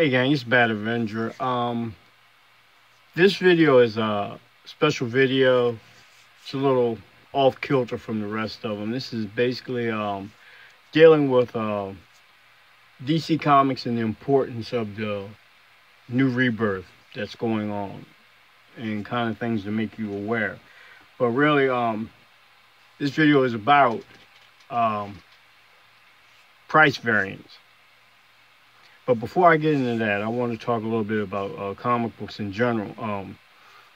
Hey gang, it's Bat Avenger. Um, this video is a special video. It's a little off kilter from the rest of them. This is basically um, dealing with uh, DC Comics and the importance of the new rebirth that's going on and kind of things to make you aware. But really, um, this video is about um, price variance. But before I get into that, I want to talk a little bit about uh, comic books in general. Um,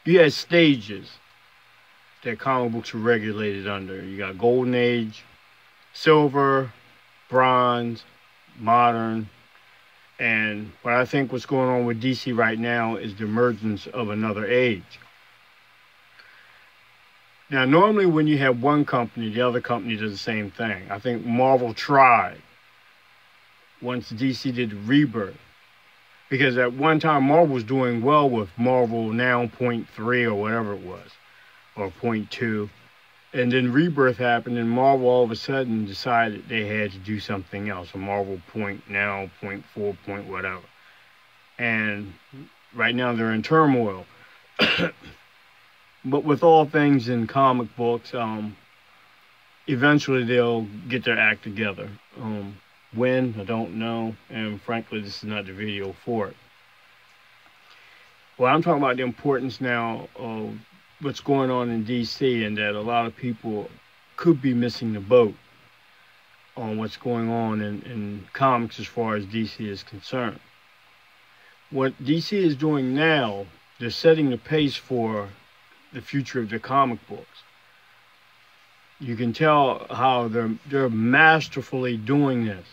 you had stages that comic books were regulated under. You got Golden Age, Silver, Bronze, Modern, and what I think what's going on with DC right now is the emergence of another age. Now, normally when you have one company, the other company does the same thing. I think Marvel tried once DC did Rebirth. Because at one time, Marvel was doing well with Marvel Now Point 3 or whatever it was, or Point 2. And then Rebirth happened, and Marvel all of a sudden decided they had to do something else. A Marvel Point Now, Point 4, Point whatever. And right now they're in turmoil. but with all things in comic books, um, eventually they'll get their act together. Um, when, I don't know, and frankly, this is not the video for it. Well, I'm talking about the importance now of what's going on in DC and that a lot of people could be missing the boat on what's going on in, in comics as far as DC is concerned. What DC is doing now, they're setting the pace for the future of the comic books. You can tell how they're they're masterfully doing this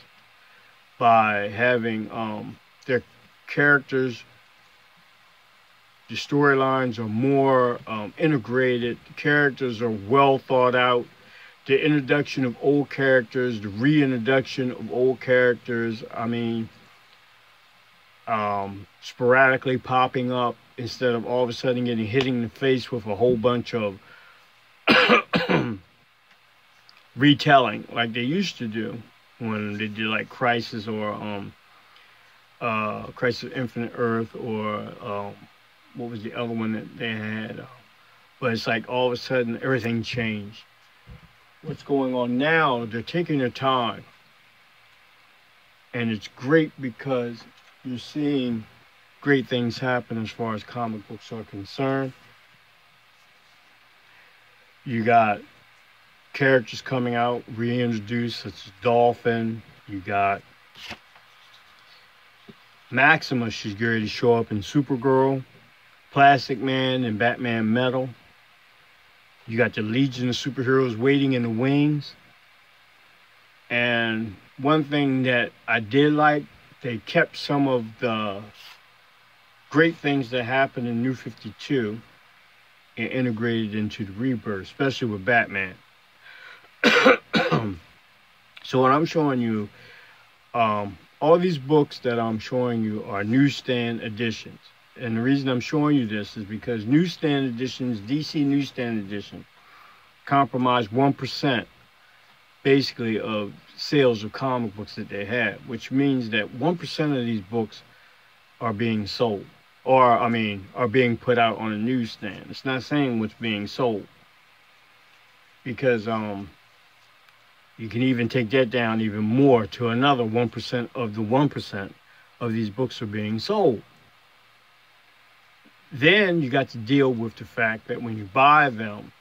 by having um, their characters, the storylines are more um, integrated, the characters are well thought out, the introduction of old characters, the reintroduction of old characters, I mean, um, sporadically popping up instead of all of a sudden getting hit in the face with a whole bunch of retelling like they used to do when they did like Crisis or um, uh, Crisis of Infinite Earth or um, what was the other one that they had? But it's like all of a sudden everything changed. What's going on now? They're taking their time, and it's great because you're seeing great things happen as far as comic books are concerned. You got characters coming out, reintroduced, such as Dolphin. You got Maxima, she's going to show up in Supergirl, Plastic Man, and Batman Metal. You got the Legion of Superheroes waiting in the wings. And one thing that I did like, they kept some of the great things that happened in New 52 and integrated into the rebirth, especially with Batman. so what I'm showing you, um, all these books that I'm showing you are newsstand editions. And the reason I'm showing you this is because newsstand editions, DC newsstand edition, compromise 1% basically of sales of comic books that they have, which means that 1% of these books are being sold. Or, I mean, are being put out on a newsstand. It's not saying what's being sold. Because um, you can even take that down even more to another 1% of the 1% of these books are being sold. Then you got to deal with the fact that when you buy them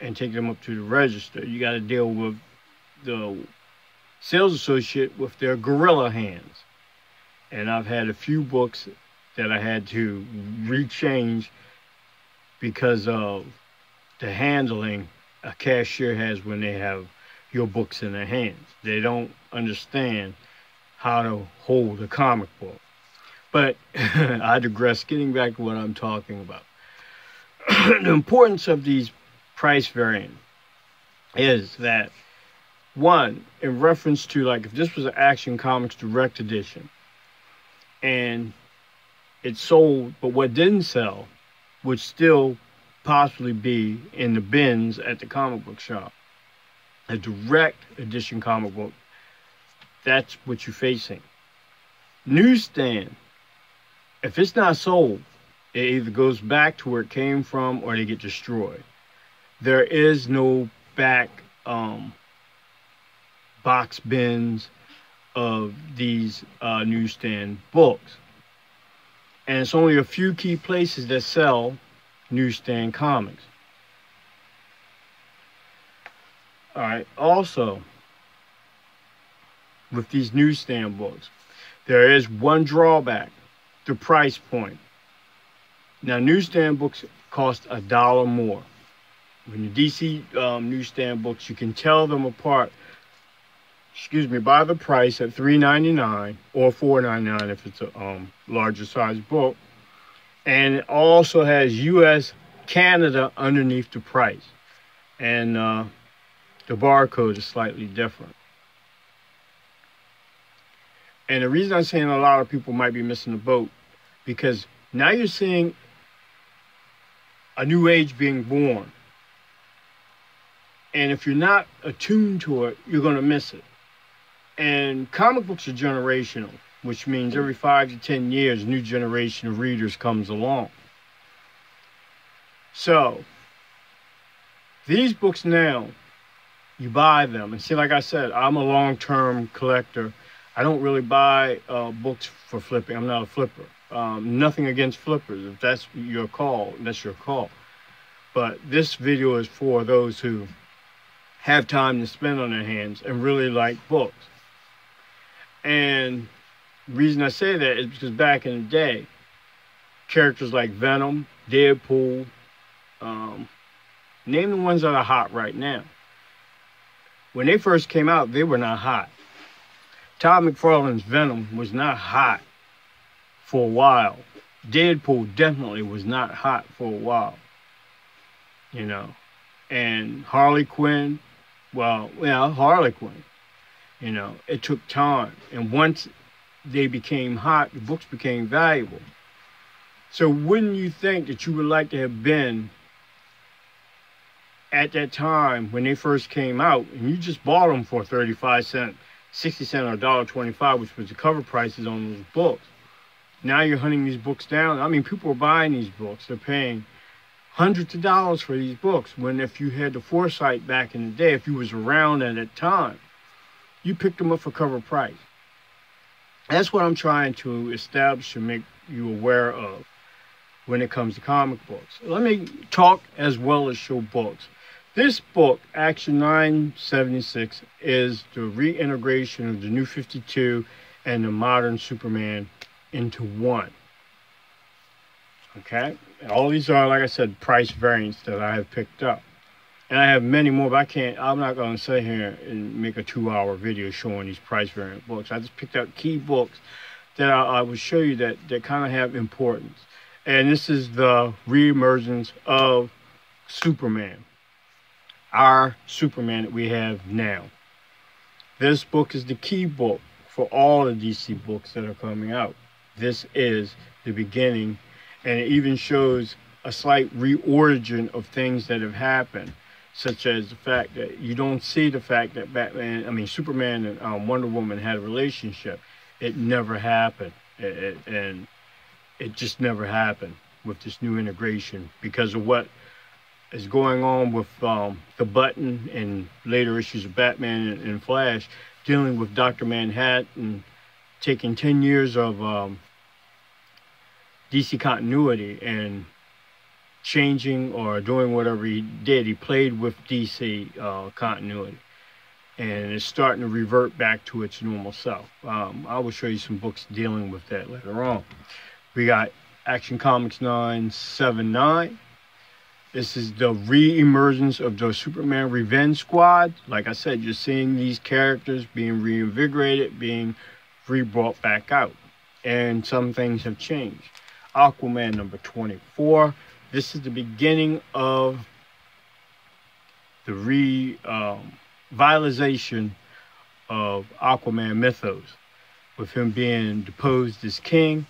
and take them up to the register, you got to deal with the sales associate with their gorilla hands. And I've had a few books that I had to rechange because of the handling a cashier has when they have your books in their hands. They don't understand how to hold a comic book. But I digress, getting back to what I'm talking about. the importance of these price variants is that one, in reference to like if this was an Action Comics Direct Edition and it sold, but what didn't sell would still possibly be in the bins at the comic book shop a direct edition comic book, that's what you're facing. Newsstand If it's not sold, it either goes back to where it came from or they get destroyed. There is no back um, box bins of these uh, newsstand books. And it's only a few key places that sell newsstand comics. All right, also, with these newsstand books, there is one drawback the price point. Now, newsstand books cost a dollar more. When you DC um, newsstand books, you can tell them apart excuse me, by the price at $3.99 or $4.99 if it's a um, larger size book. And it also has U.S. Canada underneath the price. And uh, the barcode is slightly different. And the reason I'm saying a lot of people might be missing the boat, because now you're seeing a new age being born. And if you're not attuned to it, you're going to miss it. And comic books are generational, which means every five to ten years, a new generation of readers comes along. So, these books now, you buy them. And see, like I said, I'm a long term collector. I don't really buy uh, books for flipping. I'm not a flipper. Um, nothing against flippers. If that's your call, that's your call. But this video is for those who have time to spend on their hands and really like books. And reason I say that is because back in the day, characters like Venom, Deadpool, um, name the ones that are hot right now. When they first came out, they were not hot. Todd McFarlane's Venom was not hot for a while. Deadpool definitely was not hot for a while. You know. And Harley Quinn, well, yeah, Harley Quinn. You know, it took time. And once they became hot, the books became valuable. So wouldn't you think that you would like to have been at that time when they first came out and you just bought them for 35 cents, 60 cents, or $1.25, which was the cover prices on those books. Now you're hunting these books down. I mean, people are buying these books. They're paying hundreds of dollars for these books when if you had the foresight back in the day, if you was around at that time, you picked them up for cover price. That's what I'm trying to establish and make you aware of when it comes to comic books. Let me talk as well as show books. This book, Action 976, is the reintegration of the New 52 and the modern Superman into one. Okay? And all these are, like I said, price variants that I have picked up and I have many more, but I can't, I'm not going to sit here and make a two hour video showing these price variant books. I just picked out key books that I, I will show you that, that kind of have importance. And this is the reemergence of Superman, our Superman that we have now. This book is the key book for all the DC books that are coming out. This is the beginning, and it even shows a slight reorigin of things that have happened such as the fact that you don't see the fact that Batman, I mean Superman and um, Wonder Woman had a relationship. It never happened, it, it, and it just never happened with this new integration because of what is going on with um, the Button and later issues of Batman and, and, Flash, dealing with Doctor Manhattan, taking ten years of um, DC continuity and changing or doing whatever he did. He played with DC uh, continuity, and it's starting to revert back to its normal self. Um, I will show you some books dealing with that later on. We got Action Comics 979. This is the re-emergence of the Superman Revenge Squad. Like I said, you're seeing these characters being reinvigorated, being re-brought back out. And some things have changed. Aquaman number 24 this is the beginning of the revitalization um, of Aquaman mythos, with him being deposed as king,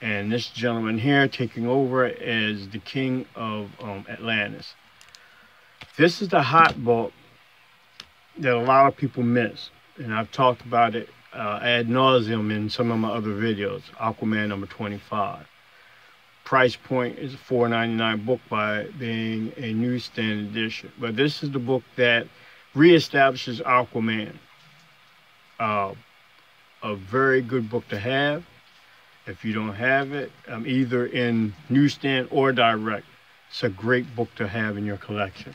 and this gentleman here taking over as the king of um, Atlantis. This is the hot book that a lot of people miss, and I've talked about it uh, ad nauseum in some of my other videos. Aquaman number 25. Price point is a $4.99 book by being a newsstand edition. But this is the book that reestablishes Aquaman. Uh, a very good book to have. If you don't have it, um, either in newsstand or direct, it's a great book to have in your collection.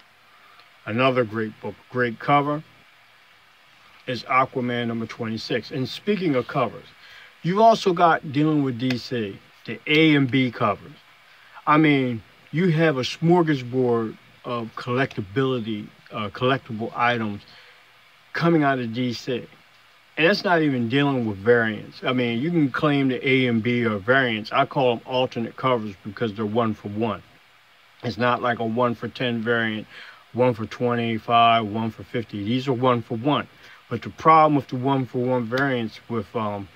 Another great book, great cover, is Aquaman number 26. And speaking of covers, you've also got dealing with DC, the A and B covers. I mean, you have a smorgasbord of collectability, uh, collectible items coming out of DC. And that's not even dealing with variants. I mean, you can claim the A and B are variants. I call them alternate covers because they're one for one. It's not like a one for 10 variant, one for 25, one for 50. These are one for one. But the problem with the one for one variants with, um,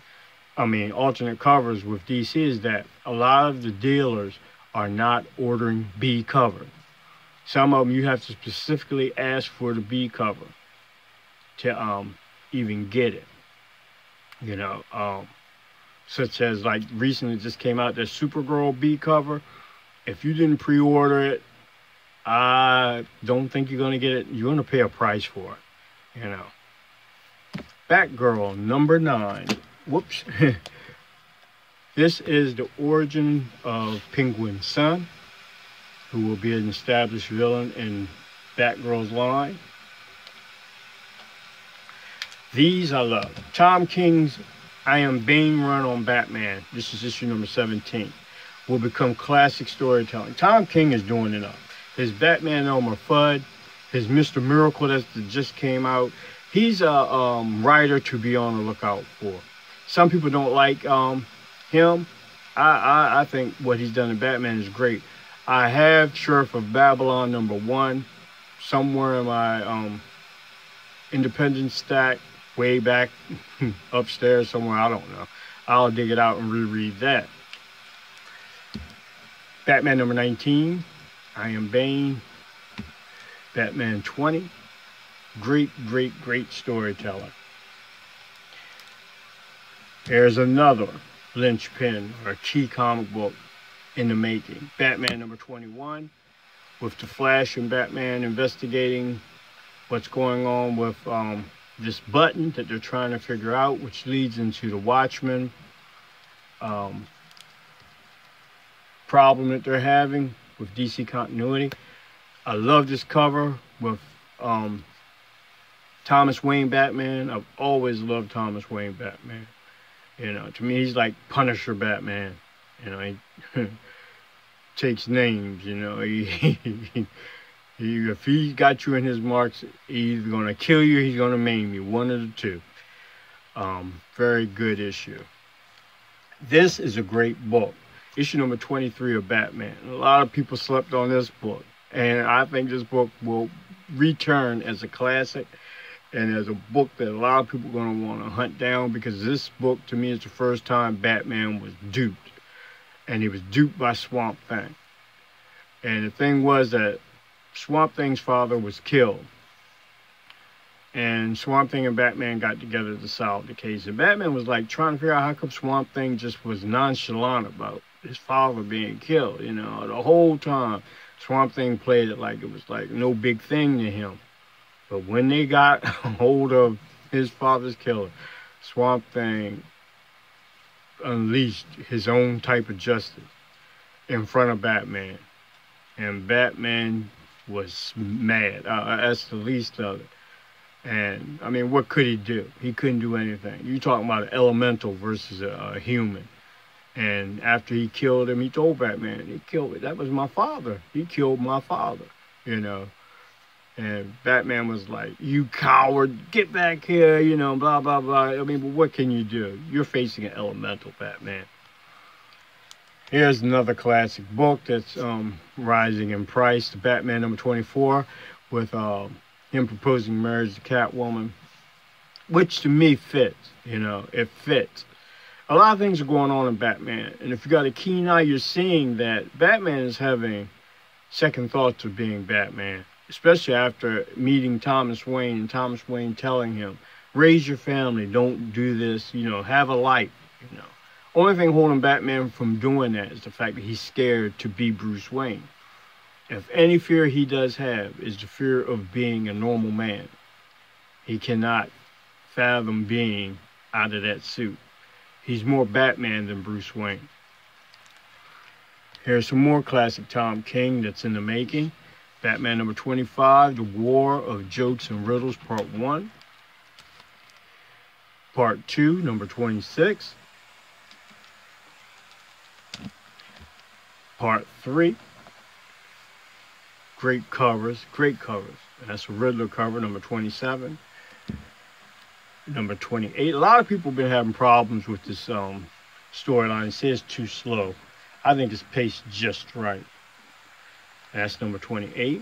I mean, alternate covers with DC is that a lot of the dealers are not ordering B cover. Some of them you have to specifically ask for the B cover to um, even get it. You know, um, such as like recently just came out the Supergirl B cover. If you didn't pre-order it, I don't think you're gonna get it. You're gonna pay a price for it. You know. Batgirl number nine. Whoops. this is the origin of Penguin's son, who will be an established villain in Batgirl's line. These I love. Tom King's I Am Bane run on Batman. This is issue number 17. Will become classic storytelling. Tom King is doing it up. His Batman Elmer Fudd, his Mr. Miracle that just came out, he's a um, writer to be on the lookout for. Some people don't like um, him. I, I, I think what he's done in Batman is great. I have Sheriff of Babylon number one somewhere in my um, independent stack, way back upstairs somewhere. I don't know. I'll dig it out and reread that. Batman number 19, I Am Bane. Batman 20, great, great, great storyteller. There's another linchpin or key comic book in the making. Batman number 21, with the Flash and Batman investigating what's going on with um, this button that they're trying to figure out, which leads into the Watchmen um, problem that they're having with DC continuity. I love this cover with um, Thomas Wayne Batman. I've always loved Thomas Wayne Batman. You know, to me, he's like Punisher Batman. You know, he takes names. You know, he, he, if he got you in his marks, he's gonna kill you. He's gonna maim you. One of the two. Um, very good issue. This is a great book. Issue number 23 of Batman. A lot of people slept on this book. And I think this book will return as a classic and as a book that a lot of people are going to want to hunt down because this book to me is the first time Batman was duped. And he was duped by Swamp Thing. And the thing was that Swamp Thing's father was killed. And Swamp Thing and Batman got together to solve the case. And Batman was like trying to figure out how come Swamp Thing just was nonchalant about his father being killed, you know, the whole time. Swamp Thing played it like it was like no big thing to him. But when they got hold of his father's killer, Swamp Thing unleashed his own type of justice in front of Batman. And Batman was mad. Uh, that's the least of it. And I mean, what could he do? He couldn't do anything. You talking about an elemental versus a, a human. And after he killed him, he told Batman, he killed me. That was my father. He killed my father, you know. And Batman was like, you coward, get back here, you know, blah, blah, blah. I mean, what can you do? You're facing an elemental, Batman. Here's another classic book that's um, rising in price, the Batman number 24, with uh, him proposing marriage to Catwoman, which to me fits, you know, it fits a lot of things are going on in Batman. And if you got a keen eye, you're seeing that Batman is having second thoughts of being Batman, especially after meeting Thomas Wayne and Thomas Wayne telling him raise your family. Don't do this. You know, have a life. You know, only thing holding Batman from doing that is the fact that he's scared to be Bruce Wayne. If any fear he does have is the fear of being a normal man, he cannot fathom being out of that suit. He's more Batman than Bruce Wayne. Here's some more classic Tom King that's in the making. Batman number 25, The War of Jokes and Riddles, Part 1. Part 2, number 26. Part 3. Great covers, great covers. And that's a Riddler cover, number 27. Number 28. A lot of people have been having problems with this um, storyline. It says too slow. I think it's paced just right. That's number 28.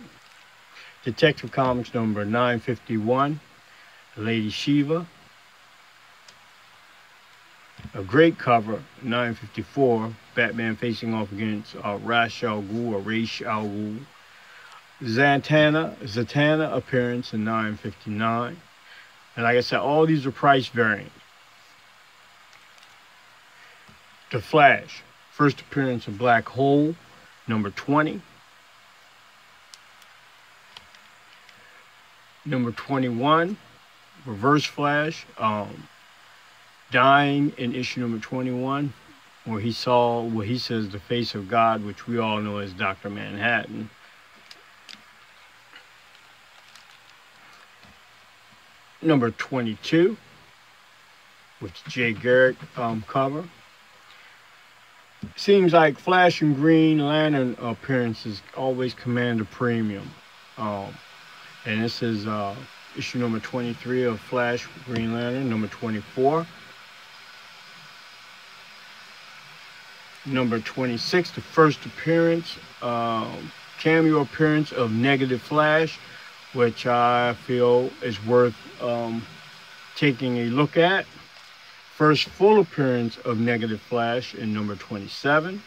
Detective Comics number 951, Lady Shiva. A great cover, 954, Batman facing off against uh, Ra's al Ghul or Ra's al Ghul. Zatanna, Zatanna appearance in 959. And like I said, all these are price variants. The Flash, first appearance of Black Hole, number 20. Number 21, Reverse Flash, um, dying in issue number 21, where he saw what he says the face of God, which we all know as Dr. Manhattan. Number 22, with Jay Garrick um, cover. Seems like Flash and Green Lantern appearances always command a premium. Um, and this is uh, issue number 23 of Flash Green Lantern, number 24. Number 26, the first appearance, uh, cameo appearance of Negative Flash, which I feel is worth um, taking a look at. First full appearance of Negative Flash in number 27.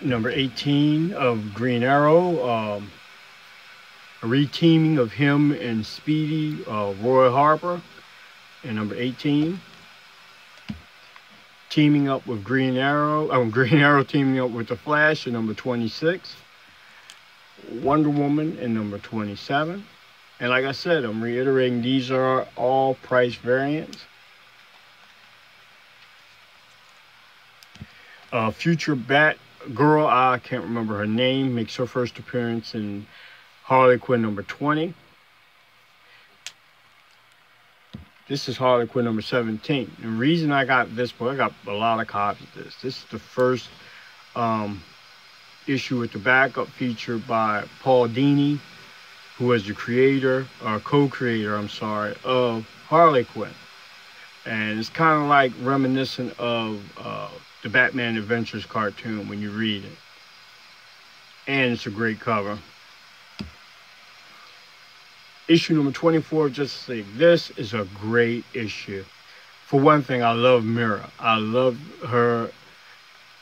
number 18 of Green Arrow, um, reteaming of him and Speedy, uh, Roy Harper, and number 18. Teaming up with Green Arrow, um, Green Arrow teaming up with the Flash, and number 26. Wonder Woman, and number 27. And like I said, I'm reiterating these are all price variants. Uh, future Bat girl, I can't remember her name, makes her first appearance in Harley Quinn number 20. This is Harley Quinn number 17. The reason I got this book, I got a lot of copies of this. This is the first um, issue with the backup feature by Paul Dini, who was the creator, or co-creator, I'm sorry, of Harley Quinn. And it's kind of like reminiscent of uh, the Batman Adventures cartoon when you read it. And it's a great cover. Issue number 24 Justice League. This is a great issue. For one thing, I love Mera. I love her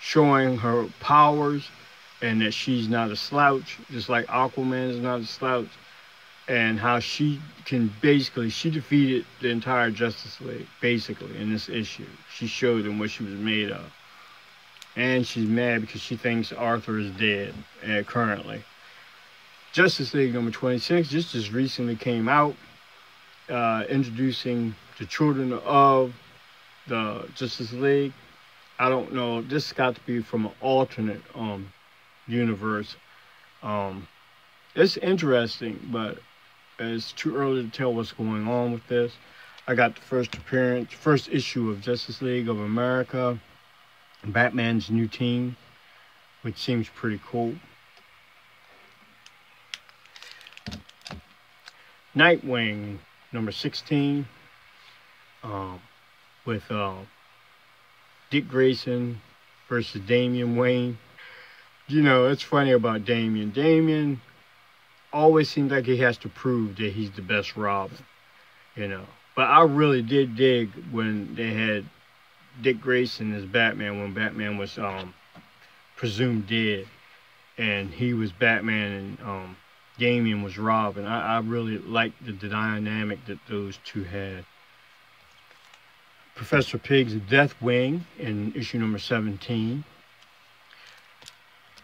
showing her powers and that she's not a slouch, just like Aquaman is not a slouch, and how she can basically, she defeated the entire Justice League, basically, in this issue. She showed them what she was made of and she's mad because she thinks Arthur is dead uh, currently. Justice League number 26 just as recently came out, uh, introducing the children of the Justice League. I don't know. This got to be from an alternate um, universe. Um, it's interesting, but it's too early to tell what's going on with this. I got the first appearance, first issue of Justice League of America. Batman's new team, which seems pretty cool. Nightwing, number 16, um, with uh, Dick Grayson versus Damian Wayne. You know, it's funny about Damian. Damian always seems like he has to prove that he's the best Robin, you know. But I really did dig when they had Dick Grayson as Batman when Batman was um, presumed dead. and he was Batman, and um, Damian was Robin. I, I really liked the, the dynamic that those two had. Professor Pyg's Deathwing in issue number 17.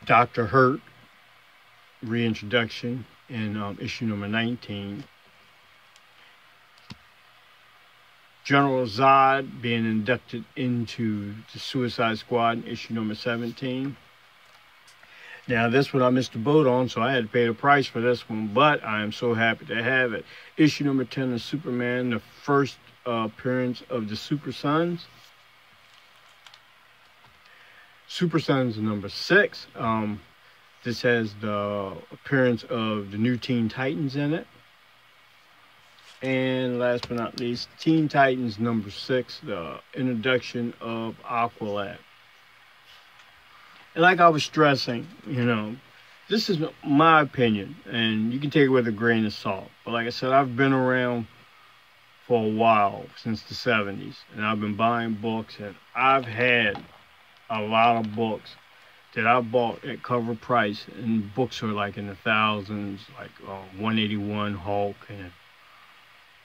Dr. Hurt reintroduction in um, issue number 19. General Zod being inducted into the Suicide Squad in issue number 17. Now, this one I missed the boat on, so I had to pay the price for this one, but I am so happy to have it. Issue number 10 of Superman, the first uh, appearance of the Super Sons. Super Sons number 6. Um, this has the appearance of the new Teen Titans in it. And last but not least, Teen Titans number six, the introduction of Aqualad. And like I was stressing, you know, this is my opinion, and you can take it with a grain of salt. But like I said, I've been around for a while, since the 70s, and I've been buying books, and I've had a lot of books that I bought at cover price, and books are like in the thousands, like uh, 181 Hulk and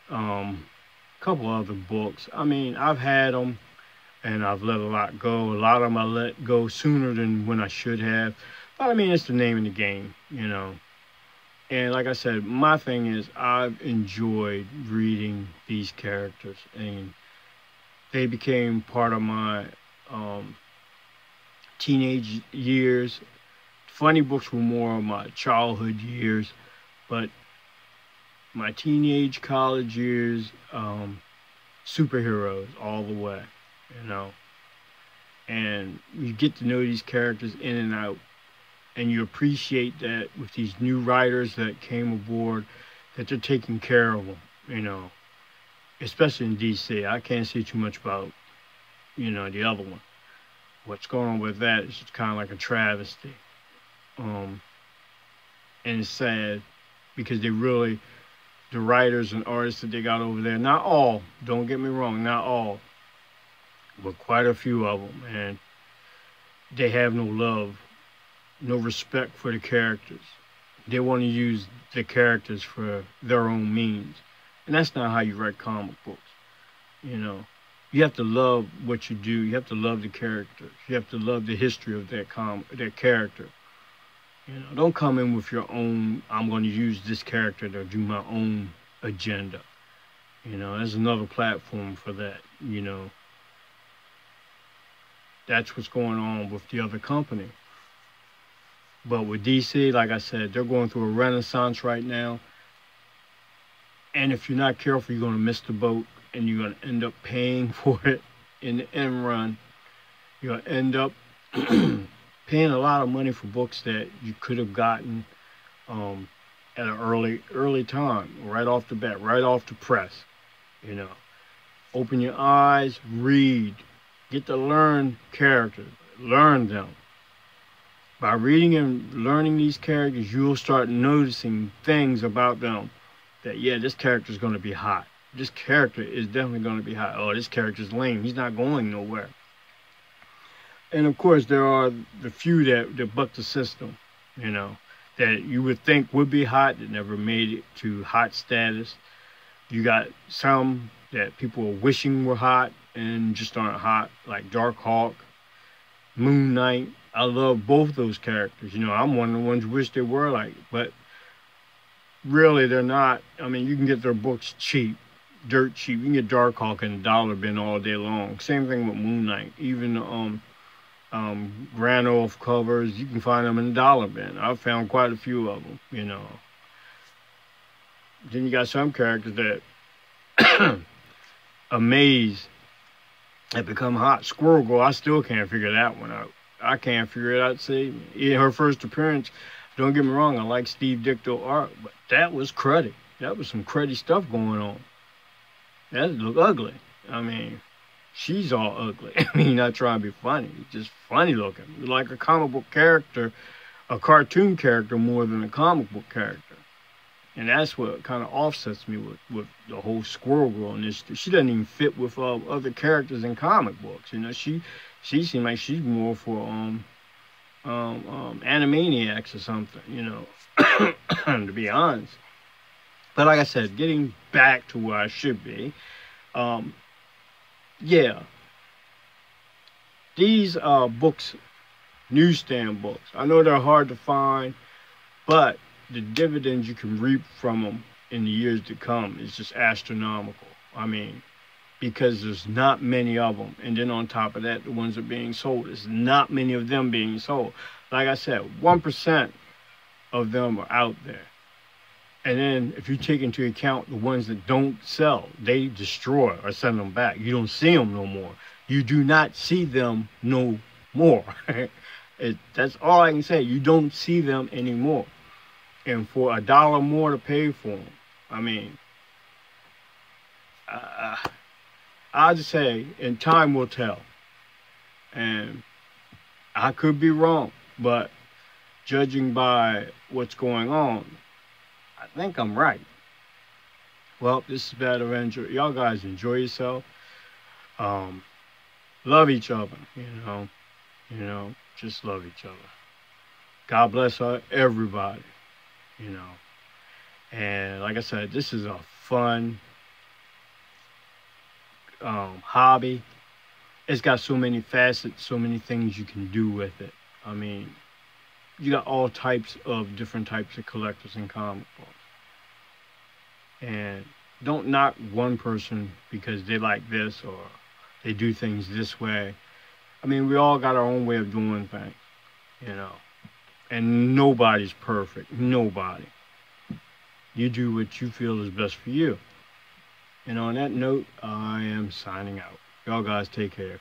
um, a couple other books. I mean, I've had them and I've let a lot go. A lot of them I let go sooner than when I should have. But I mean, it's the name of the game, you know. And like I said, my thing is I've enjoyed reading these characters and they became part of my um, teenage years. Funny books were more of my childhood years, but my teenage college years, um, superheroes all the way, you know. And you get to know these characters in and out, and you appreciate that with these new writers that came aboard, that they're taking care of them, you know. Especially in DC, I can't say too much about, you know, the other one. What's going on with that is kind of like a travesty, um, and it's sad because they really the writers and artists that they got over there. Not all, don't get me wrong, not all, but quite a few of them. And they have no love, no respect for the characters. They want to use the characters for their own means. And that's not how you write comic books. You know, you have to love what you do. You have to love the characters. You have to love the history of that com that character. You know, don't come in with your own, I'm going to use this character to do my own agenda. You know, there's another platform for that, you know. That's what's going on with the other company. But with DC, like I said, they're going through a renaissance right now. And if you're not careful, you're going to miss the boat and you're going to end up paying for it in the end run. You're going to end up paying a lot of money for books that you could have gotten um, at an early early time, right off the bat, right off the press. You know, open your eyes, read, get to learn characters, learn them. By reading and learning these characters, you'll start noticing things about them that yeah, this character is going to be hot. This character is definitely going to be hot. Oh, this character's lame. He's not going nowhere and of course there are the few that, that buck the system, you know, that you would think would be hot that never made it to hot status. You got some that people are wishing were hot and just aren't hot, like Darkhawk, Moon Knight. I love both those characters. You know, I'm one of the ones wish they were like, but really they're not. I mean, you can get their books cheap, dirt cheap. You can get Darkhawk in a dollar bin all day long. Same thing with Moon Knight. Even um, um, Off covers. You can find them in the dollar bin. I've found quite a few of them, you know. Then you got some characters that amaze that become hot. Squirrel Girl, I still can't figure that one out. I can't figure it out. See, her first appearance, don't get me wrong, I like Steve Ditko art, but that was cruddy. That was some cruddy stuff going on. That looked ugly. I mean, she's all ugly. I mean, not trying to be funny, just funny looking, like a comic book character, a cartoon character more than a comic book character. And that's what kind of offsets me with, with the whole Squirrel Girl initiative. She doesn't even fit with uh, other characters in comic books. You know, she she seems like she's more for um um, um, Animaniacs or something, you know, to be honest. But like I said, getting back to where I should be, um, yeah, these uh, books, newsstand books, I know they're hard to find, but the dividends you can reap from them in the years to come is just astronomical. I mean, because there's not many of them. And then on top of that, the ones that are being sold, there's not many of them being sold. Like I said, 1% of them are out there. And then if you take into account the ones that don't sell, they destroy or send them back. You don't see them no more. You do not see them no more. it, that's all I can say. You don't see them anymore. And for a dollar more to pay for them, I mean, uh, just say, and time will tell. And I could be wrong, but judging by what's going on, I think I'm right. Well, this is Bat Avenger. Y'all guys enjoy yourself. Um, love each other, you know. You know, just love each other. God bless everybody, you know. And like I said, this is a fun um, hobby. It's got so many facets, so many things you can do with it. I mean, you got all types of different types of collectors and comic books. And don't knock one person because they like this or they do things this way. I mean, we all got our own way of doing things, you know. And nobody's perfect. Nobody. You do what you feel is best for you. And on that note, I am signing out. Y'all guys take care.